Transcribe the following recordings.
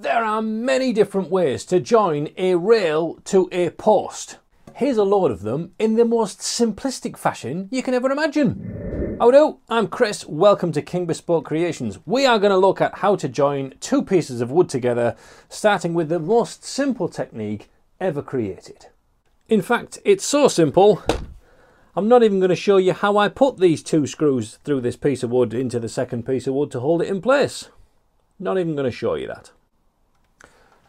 There are many different ways to join a rail to a post. Here's a load of them in the most simplistic fashion you can ever imagine. Do? I'm Chris, welcome to King Bespoke Creations. We are going to look at how to join two pieces of wood together, starting with the most simple technique ever created. In fact, it's so simple, I'm not even going to show you how I put these two screws through this piece of wood into the second piece of wood to hold it in place. Not even going to show you that.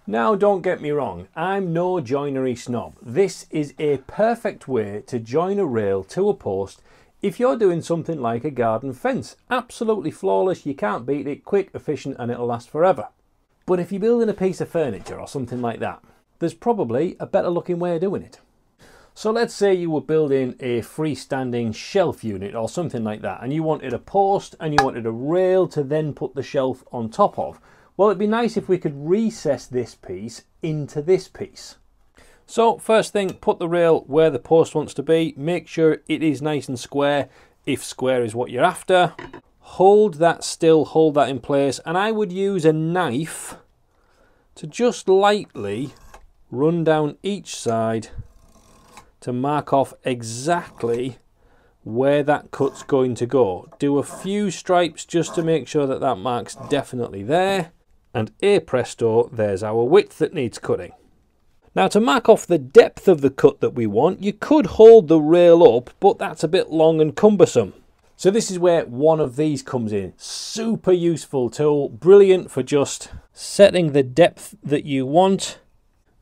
Now don't get me wrong, I'm no joinery snob. This is a perfect way to join a rail to a post if you're doing something like a garden fence. Absolutely flawless, you can't beat it, quick, efficient and it'll last forever. But if you're building a piece of furniture or something like that, there's probably a better looking way of doing it. So let's say you were building a freestanding shelf unit or something like that and you wanted a post and you wanted a rail to then put the shelf on top of. Well, it'd be nice if we could recess this piece into this piece. So first thing, put the rail where the post wants to be. Make sure it is nice and square, if square is what you're after. Hold that still, hold that in place. And I would use a knife to just lightly run down each side to mark off exactly where that cut's going to go. Do a few stripes just to make sure that that mark's definitely there and a presto, there's our width that needs cutting. Now to mark off the depth of the cut that we want, you could hold the rail up, but that's a bit long and cumbersome. So this is where one of these comes in. Super useful tool, brilliant for just setting the depth that you want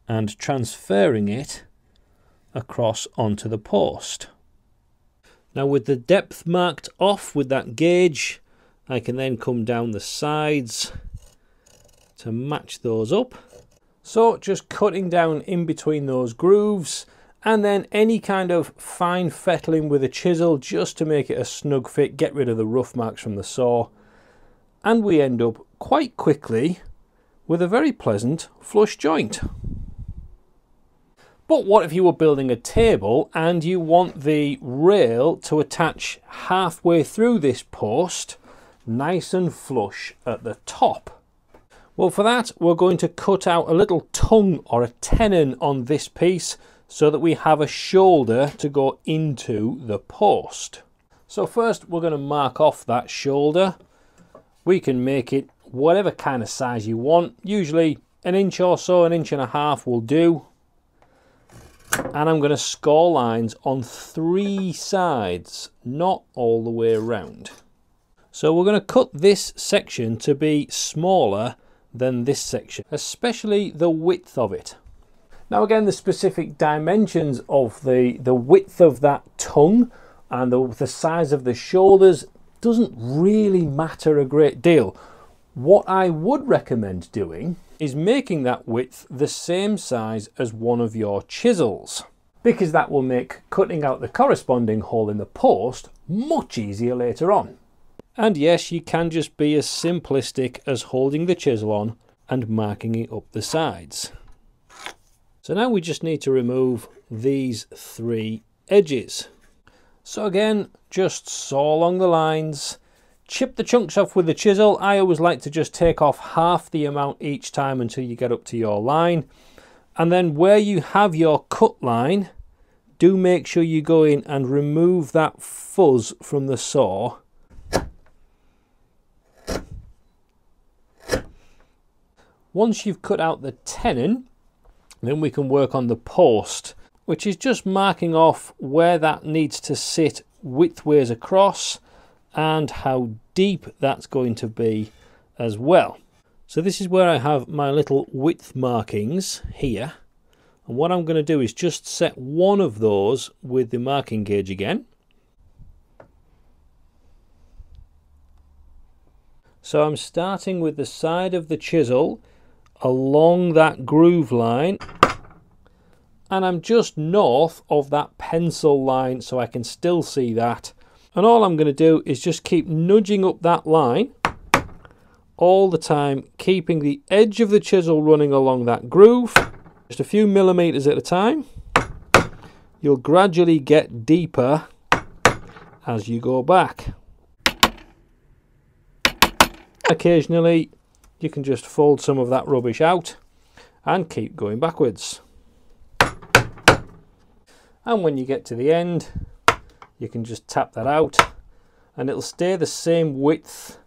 and transferring it across onto the post. Now with the depth marked off with that gauge, I can then come down the sides to match those up. So just cutting down in between those grooves and then any kind of fine fettling with a chisel just to make it a snug fit, get rid of the rough marks from the saw. And we end up quite quickly with a very pleasant flush joint. But what if you were building a table and you want the rail to attach halfway through this post, nice and flush at the top? Well for that we're going to cut out a little tongue or a tenon on this piece so that we have a shoulder to go into the post. So first we're going to mark off that shoulder. We can make it whatever kind of size you want. Usually an inch or so, an inch and a half will do. And I'm going to score lines on three sides, not all the way around. So we're going to cut this section to be smaller than this section, especially the width of it. Now again, the specific dimensions of the, the width of that tongue and the, the size of the shoulders doesn't really matter a great deal. What I would recommend doing is making that width the same size as one of your chisels because that will make cutting out the corresponding hole in the post much easier later on. And yes, you can just be as simplistic as holding the chisel on and marking it up the sides. So now we just need to remove these three edges. So again, just saw along the lines, chip the chunks off with the chisel. I always like to just take off half the amount each time until you get up to your line. And then where you have your cut line, do make sure you go in and remove that fuzz from the saw Once you've cut out the tenon, then we can work on the post, which is just marking off where that needs to sit widthways across and how deep that's going to be as well. So this is where I have my little width markings here. And what I'm going to do is just set one of those with the marking gauge again. So I'm starting with the side of the chisel along that groove line and I'm just north of that pencil line so I can still see that. And all I'm going to do is just keep nudging up that line all the time keeping the edge of the chisel running along that groove just a few millimeters at a time. You'll gradually get deeper as you go back. Occasionally you can just fold some of that rubbish out and keep going backwards. And when you get to the end, you can just tap that out and it'll stay the same width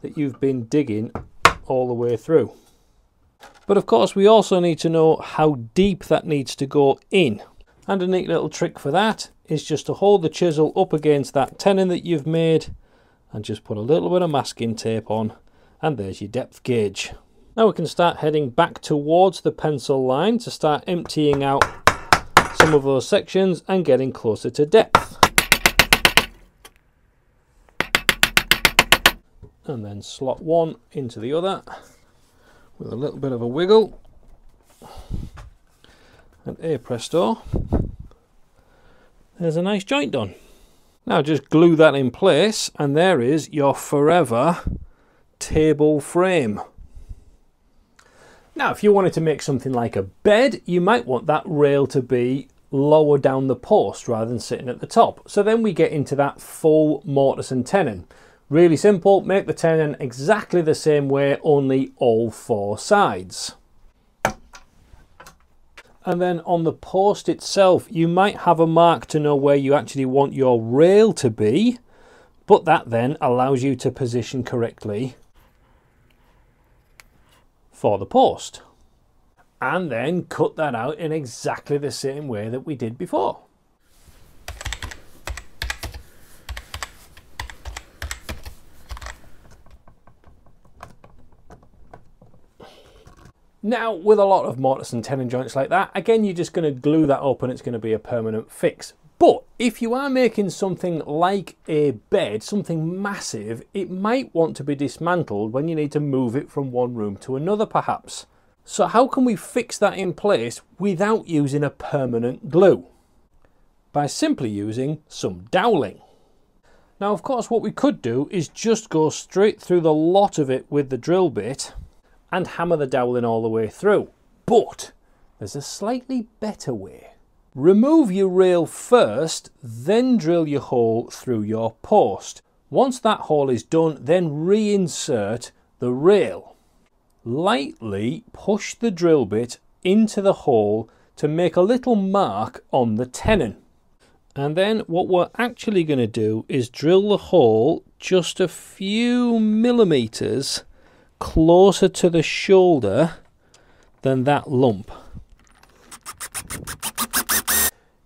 that you've been digging all the way through. But of course we also need to know how deep that needs to go in. And a neat little trick for that is just to hold the chisel up against that tenon that you've made and just put a little bit of masking tape on and there's your depth gauge. Now we can start heading back towards the pencil line to start emptying out some of those sections and getting closer to depth. And then slot one into the other with a little bit of a wiggle. And a presto, there's a nice joint done. Now just glue that in place and there is your forever table frame. Now if you wanted to make something like a bed, you might want that rail to be lower down the post rather than sitting at the top. So then we get into that full mortise and tenon. Really simple, make the tenon exactly the same way, only all four sides. And then on the post itself, you might have a mark to know where you actually want your rail to be, but that then allows you to position correctly for the post. And then cut that out in exactly the same way that we did before. Now, with a lot of mortise and tenon joints like that, again, you're just going to glue that up and it's going to be a permanent fix. If you are making something like a bed, something massive, it might want to be dismantled when you need to move it from one room to another perhaps. So how can we fix that in place without using a permanent glue? By simply using some doweling. Now of course what we could do is just go straight through the lot of it with the drill bit and hammer the doweling all the way through. But there's a slightly better way. Remove your rail first, then drill your hole through your post. Once that hole is done, then reinsert the rail. Lightly push the drill bit into the hole to make a little mark on the tenon. And then what we're actually going to do is drill the hole just a few millimeters closer to the shoulder than that lump.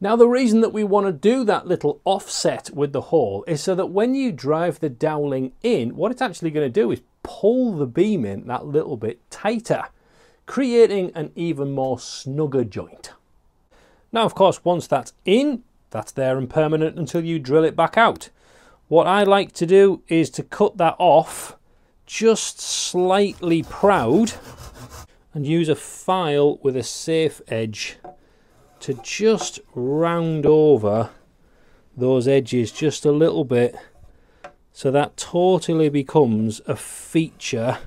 Now the reason that we want to do that little offset with the hole is so that when you drive the doweling in, what it's actually going to do is pull the beam in that little bit tighter, creating an even more snugger joint. Now of course once that's in, that's there and permanent until you drill it back out. What I like to do is to cut that off just slightly proud and use a file with a safe edge to just round over those edges just a little bit so that totally becomes a feature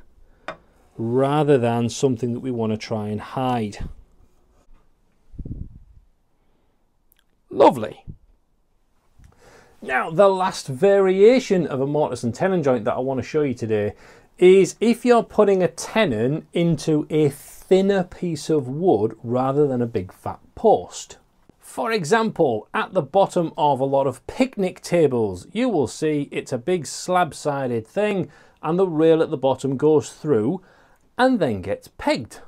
rather than something that we want to try and hide. Lovely. Now, the last variation of a mortise and tenon joint that I want to show you today is if you're putting a tenon into a thinner piece of wood rather than a big fat post. For example, at the bottom of a lot of picnic tables, you will see it's a big slab-sided thing and the rail at the bottom goes through and then gets pegged.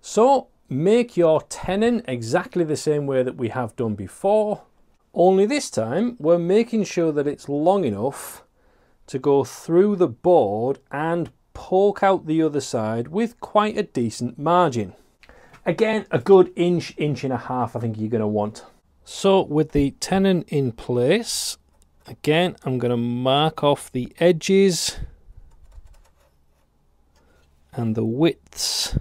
So make your tenon exactly the same way that we have done before only this time, we're making sure that it's long enough to go through the board and poke out the other side with quite a decent margin. Again, a good inch, inch and a half I think you're going to want. So with the tenon in place, again, I'm going to mark off the edges and the widths.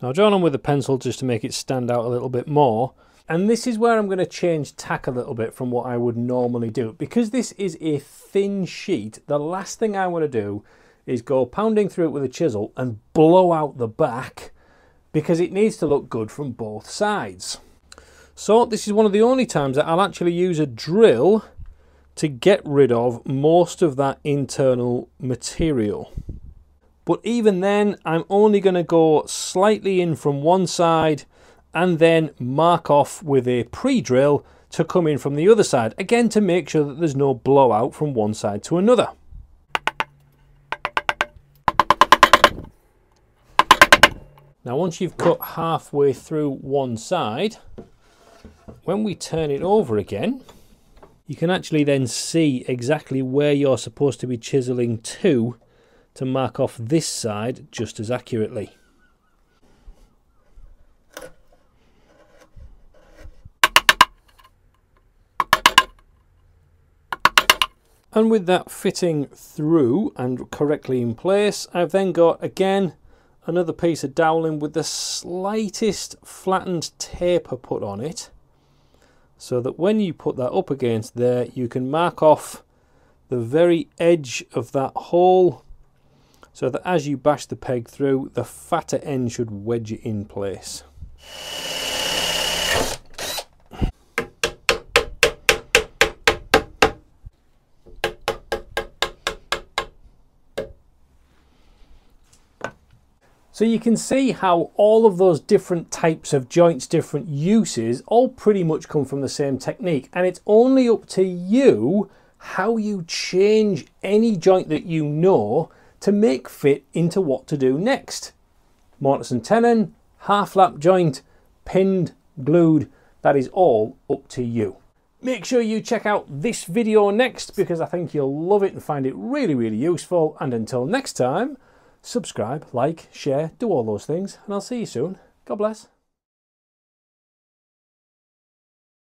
Now drawn on with a pencil just to make it stand out a little bit more. And this is where I'm going to change tack a little bit from what I would normally do. Because this is a thin sheet, the last thing I want to do is go pounding through it with a chisel and blow out the back because it needs to look good from both sides. So this is one of the only times that I'll actually use a drill to get rid of most of that internal material. But even then, I'm only going to go slightly in from one side and then mark off with a pre-drill to come in from the other side. Again, to make sure that there's no blowout from one side to another. Now once you've cut halfway through one side, when we turn it over again, you can actually then see exactly where you're supposed to be chiseling to to mark off this side just as accurately. And with that fitting through and correctly in place, I've then got again another piece of doweling with the slightest flattened taper put on it so that when you put that up against there you can mark off the very edge of that hole so that as you bash the peg through, the fatter end should wedge it in place. So you can see how all of those different types of joints, different uses, all pretty much come from the same technique. And it's only up to you how you change any joint that you know to make fit into what to do next. Mortise and tenon, half lap joint, pinned, glued, that is all up to you. Make sure you check out this video next because I think you'll love it and find it really, really useful. And until next time, subscribe, like, share, do all those things, and I'll see you soon. God bless.